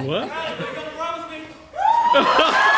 What?